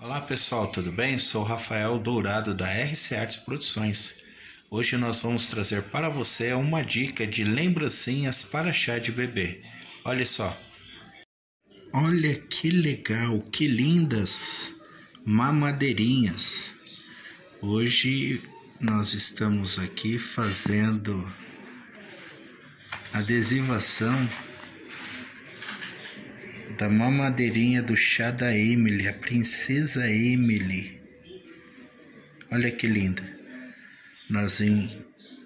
Olá pessoal, tudo bem? Sou Rafael Dourado da RC Artes Produções. Hoje nós vamos trazer para você uma dica de lembrancinhas para chá de bebê. Olha só. Olha que legal, que lindas mamadeirinhas. Hoje nós estamos aqui fazendo adesivação da mamadeirinha do chá da Emily, a princesa Emily. Olha que linda. Nós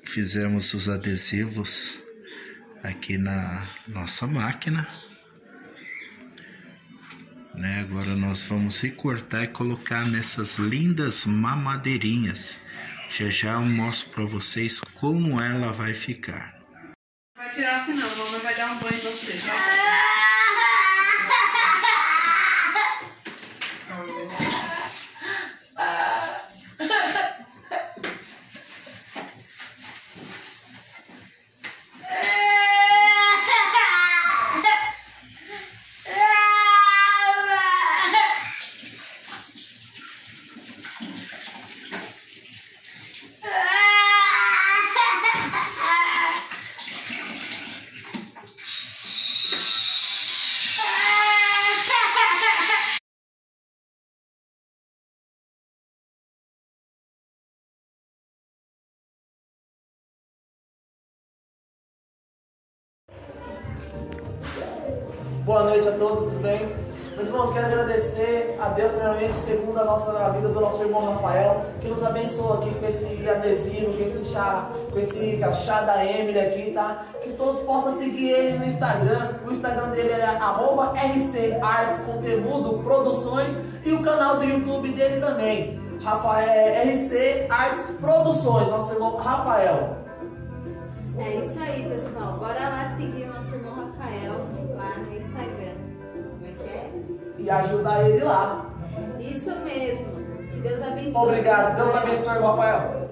fizemos os adesivos aqui na nossa máquina. Né? Agora nós vamos recortar e colocar nessas lindas mamadeirinhas. Já já eu mostro para vocês como ela vai ficar. Vai tirar assim não, mamãe vai dar um banho em você, tá? Boa noite a todos, tudo bem? Meus irmãos, quero agradecer a Deus, primeiramente, segundo a nossa a vida do nosso irmão Rafael, que nos abençoa aqui com esse adesivo, com esse chá, com esse chá da Emily aqui, tá? Que todos possam seguir ele no Instagram. O Instagram dele é arroba RC Arts Conteúdo Produções e o canal do YouTube dele também. Rafael, é RC Arts Produções, nosso irmão Rafael. É isso aí, pessoal. Bora E ajudar ele lá. Isso mesmo. Que Deus abençoe. Obrigado. Deus abençoe, Rafael.